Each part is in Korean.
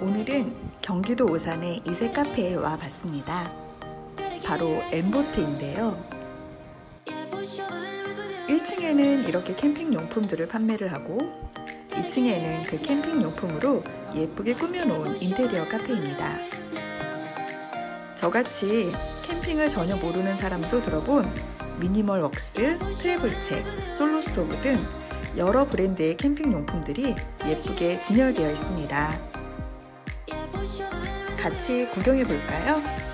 오늘은 경기도 오산의 이색 카페에 와 봤습니다. 바로 엔보트인데요. 1층에는 이렇게 캠핑 용품들을 판매를 하고 2층에는 그 캠핑 용품으로 예쁘게 꾸며놓은 인테리어 카페입니다. 저같이 캠핑을 전혀 모르는 사람도 들어본 미니멀 웍스, 트래블 첵, 솔로 스토브 등 여러 브랜드의 캠핑 용품들이 예쁘게 진열되어 있습니다. 같이 구경해 볼까요?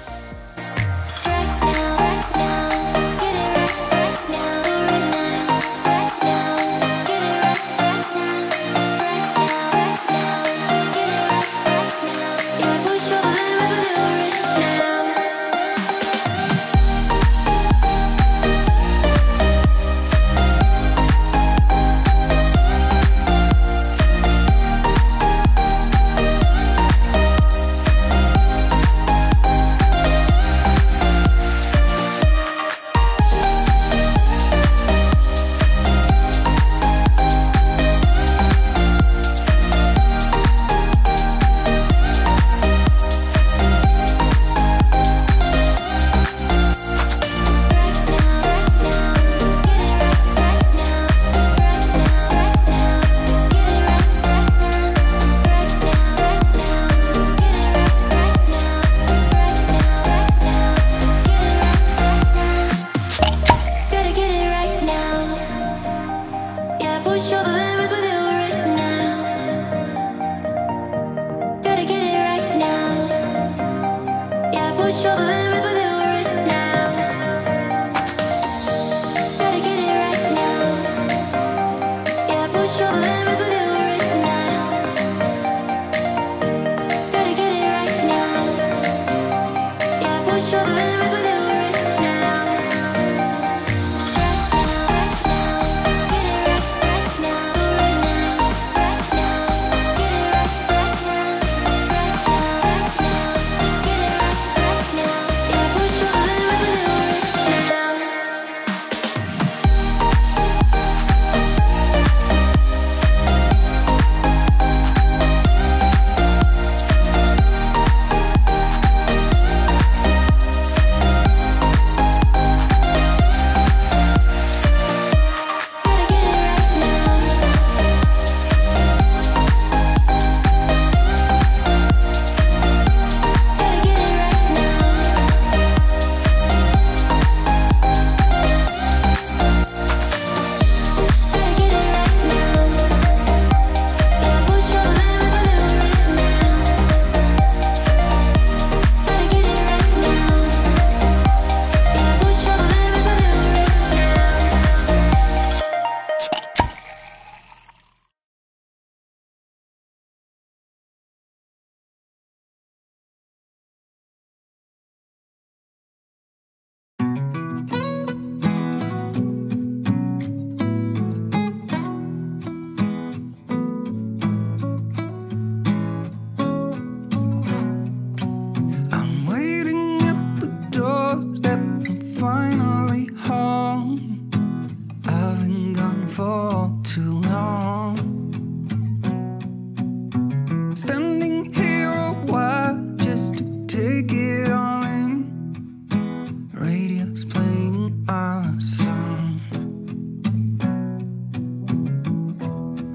Standing here a while just to take it all in. Radio's playing our song.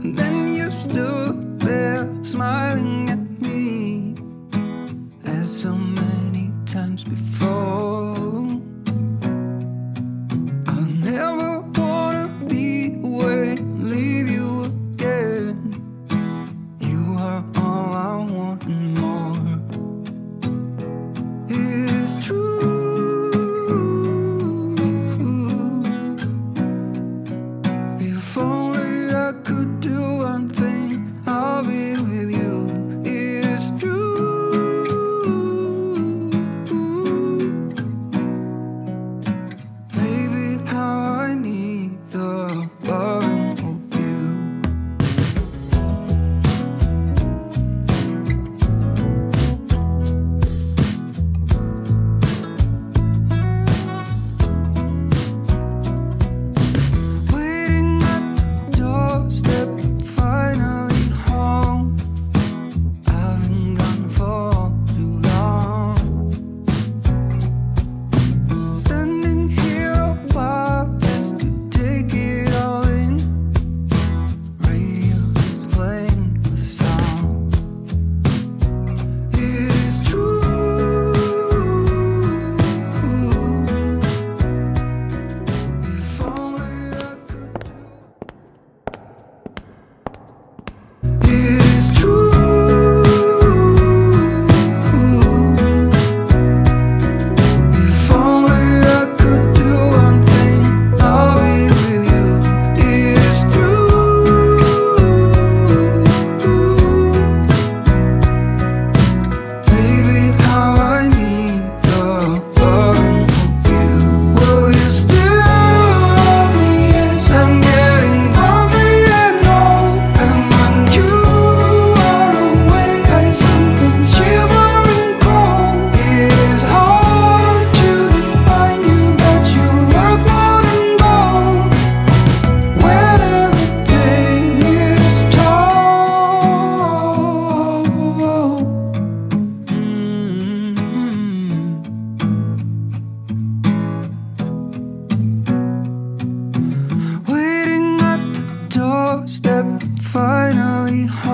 And then you stood there smiling my home.